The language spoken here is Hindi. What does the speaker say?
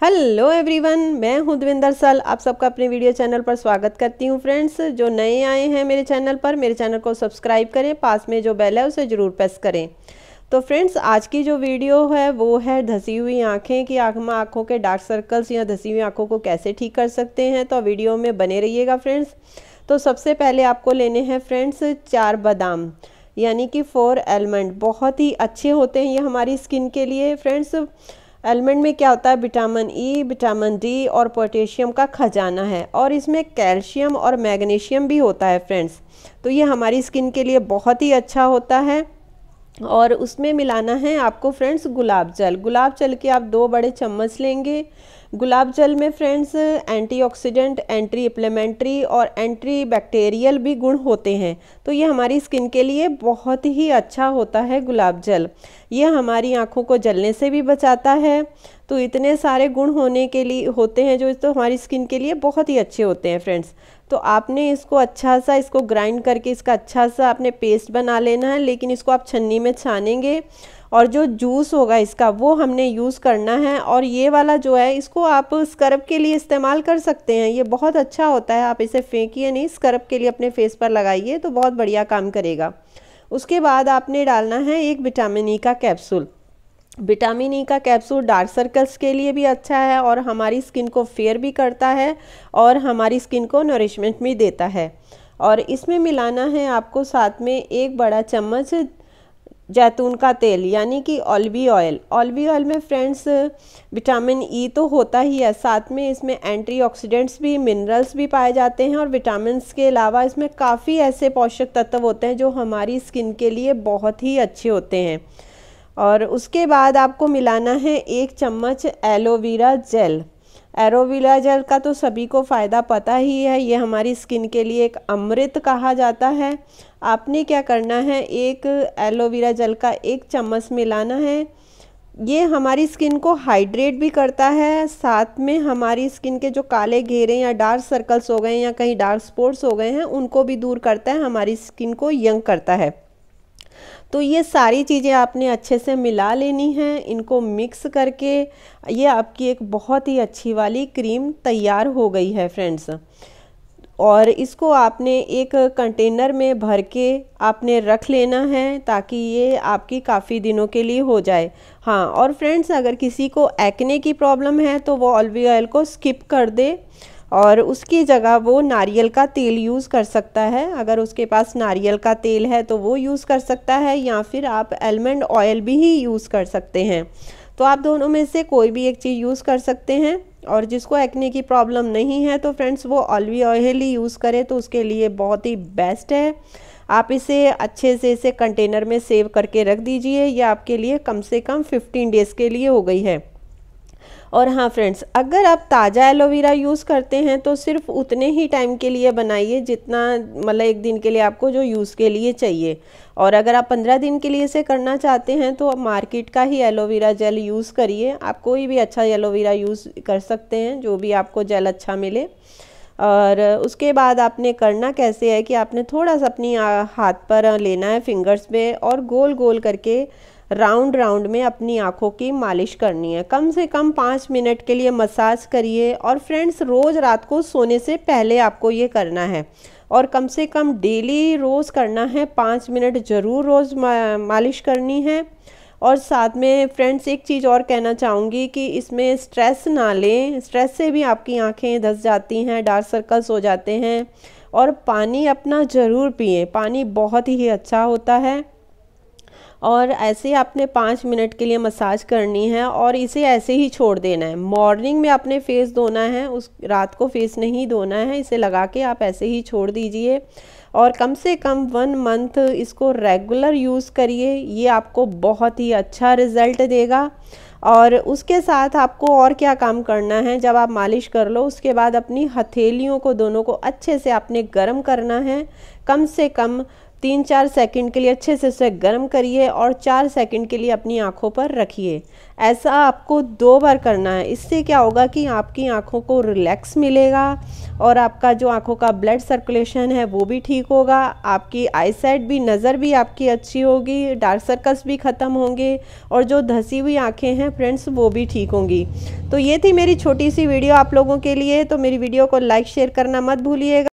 हेलो एवरीवन मैं हूँ दविंदर सल आप सबका अपने वीडियो चैनल पर स्वागत करती हूँ फ्रेंड्स। जो नए आए हैं मेरे चैनल पर, मेरे चैनल को सब्सक्राइब करें, पास में जो बेल है उसे ज़रूर प्रेस करें। तो फ्रेंड्स, आज की जो वीडियो है, वो है धसी हुई आँखें कि आँख आँखों के डार्क सर्कल्स या धसी हुई आँखों को कैसे ठीक कर सकते हैं तो वीडियो में बने रहिएगा फ्रेंड्स। तो सबसे पहले आपको लेने हैं फ्रेंड्स, चार बादाम, यानी कि फोर एलमंड। बहुत ही अच्छे होते हैं ये हमारी स्किन के लिए फ्रेंड्स। एलमंड में क्या होता है? विटामिन ई विटामिन डी और पोटेशियम का खजाना है। और इसमें कैल्शियम और मैग्नीशियम भी होता है, फ्रेंड्स। तो ये हमारी स्किन के लिए बहुत ही अच्छा होता है। और उसमें मिलाना है आपको, फ्रेंड्स, गुलाब जल। गुलाब जल के आप दो बड़े चम्मच लेंगे। गुलाब जल में फ्रेंड्स एंटीऑक्सीडेंट एंटी इप्लीमेंट्री और एंटी बैक्टीरियल भी गुण होते हैं। तो ये हमारी स्किन के लिए बहुत ही अच्छा होता है गुलाब जल। ये हमारी आँखों को जलने से भी बचाता है। तो इतने सारे गुण होने के लिए, होते हैं जो तो हमारी स्किन के लिए बहुत ही अच्छे होते हैं फ्रेंड्स तो आपने इसको अच्छा सा, इसको ग्राइंड करके इसका अच्छा सा आपने पेस्ट बना लेना है, लेकिन इसको आप छन्नी में छानेंगे और जो जूस होगा इसका, वो हमने यूज़ करना है और ये वाला जो है, इसको आप स्क्रब के लिए इस्तेमाल कर सकते हैं। ये बहुत अच्छा होता है, आप इसे फेंकिए नहीं स्क्रब के लिए अपने फेस पर लगाइए तो बहुत बढ़िया काम करेगा। उसके बाद आपने डालना है एक विटामिन ई का कैप्सूल विटामिन ई का कैप्सूल डार्क सर्कल्स के लिए भी अच्छा है और हमारी स्किन को फेयर भी करता है और हमारी स्किन को नरिशमेंट भी देता है। और इसमें मिलाना है आपको साथ में एक बड़ा चम्मच जैतून का तेल, यानी कि ऑलवी ऑयल। ऑलवी ऑयल में फ्रेंड्स, विटामिन ई तो होता ही है। साथ में इसमें एंटीऑक्सीडेंट्स भी, मिनरल्स भी पाए जाते हैं और विटामिन के अलावा इसमें काफ़ी ऐसे पोषक तत्व होते हैं जो हमारी स्किन के लिए बहुत ही अच्छे होते हैं। और उसके बाद आपको मिलाना है एक चम्मच एलोवेरा जेल। एरोविला जेल का तो सभी को फ़ायदा पता ही है, ये हमारी स्किन के लिए एक अमृत कहा जाता है। आपने क्या करना है? एक एलोवेरा जेल का एक चम्मच मिलाना है। ये हमारी स्किन को हाइड्रेट भी करता है। साथ में हमारी स्किन के जो काले घेरे या डार्क सर्कल्स हो गए या कहीं डार्क स्पॉट्स हो गए हैं, उनको भी दूर करता है, हमारी स्किन को यंग करता है। तो ये सारी चीज़ें आपने अच्छे से मिला लेनी हैं, इनको मिक्स करके, ये आपकी एक बहुत ही अच्छी वाली क्रीम तैयार हो गई है फ्रेंड्स और इसको आपने एक कंटेनर में भर के आपने रख लेना है, ताकि ये आपकी काफ़ी दिनों के लिए हो जाए. हाँ और फ्रेंड्स अगर किसी को एक्ने की प्रॉब्लम है तो वो ऑलिव ऑयल को स्किप कर दे. और उसकी जगह वो नारियल का तेल यूज़ कर सकता है। अगर उसके पास नारियल का तेल है तो वो यूज़ कर सकता है या फिर आप एलमंड ऑयल भी ही यूज़ कर सकते हैं। तो आप दोनों में से कोई भी एक चीज़ यूज़ कर सकते हैं और जिसको एक्ने की प्रॉब्लम नहीं है तो फ्रेंड्स वो ऑलवी ऑयल ही यूज़ करें तो उसके लिए बहुत ही बेस्ट है। आप इसे अच्छे से इसे कंटेनर में सेव करके रख दीजिए। यह आपके लिए कम से कम 15 डेज़ के लिए हो गई है। और हाँ फ्रेंड्स अगर आप ताज़ा एलोवेरा यूज़ करते हैं तो सिर्फ़ उतने ही टाइम के लिए बनाइए जितना मतलब एक दिन के लिए आपको जो यूज़ के लिए चाहिए। और अगर आप पंद्रह दिन के लिए इसे करना चाहते हैं तो आप मार्केट का ही एलोवेरा जेल यूज़ करिए। आप कोई भी अच्छा एलोवेरा यूज़ कर सकते हैं, जो भी आपको जेल अच्छा मिले। और उसके बाद आपने करना कैसे है कि आपने थोड़ा सा अपनी हाथ पर लेना है फिंगर्स पे और गोल गोल करके राउंड राउंड में अपनी आँखों की मालिश करनी है। कम से कम पाँच मिनट के लिए मसाज करिए और फ्रेंड्स रोज़ रात को सोने से पहले आपको ये करना है। और कम से कम डेली रोज़ करना है पाँच मिनट ज़रूर रोज़ मा, मालिश करनी है। और साथ में फ्रेंड्स एक चीज़ और कहना चाहूँगी कि इसमें स्ट्रेस ना लें। स्ट्रेस से भी आपकी आँखें धस जाती हैं डार्क सर्कल्स हो जाते हैं। और पानी अपना ज़रूर पिए। पानी बहुत ही अच्छा होता है। और ऐसे आपने पाँच मिनट के लिए मसाज करनी है और इसे ऐसे ही छोड़ देना है। मॉर्निंग में आपने फेस धोना है, उस रात को फेस नहीं धोना है, इसे लगा के आप ऐसे ही छोड़ दीजिए और कम से कम वन मंथ इसको रेगुलर यूज़ करिए, ये आपको बहुत ही अच्छा रिज़ल्ट देगा। और उसके साथ आपको और क्या काम करना है, जब आप मालिश कर लो, उसके बाद अपनी हथेलियों को दोनों को अच्छे से आपने गर्म करना है। कम से कम तीन चार सेकंड के लिए अच्छे से उसे गर्म करिए और चार सेकंड के लिए अपनी आँखों पर रखिए। ऐसा आपको दो बार करना है। इससे क्या होगा कि आपकी आँखों को रिलैक्स मिलेगा और आपका जो आँखों का ब्लड सर्कुलेशन है वो भी ठीक होगा। आपकी आईसाइट भी, नज़र भी आपकी अच्छी होगी, डार्क सर्कल्स भी ख़त्म होंगे और जो धसी हुई आँखें हैं फ्रेंड्स वो भी ठीक होंगी। तो ये थी मेरी छोटी सी वीडियो आप लोगों के लिए। तो मेरी वीडियो को लाइक, शेयर करना मत भूलिएगा।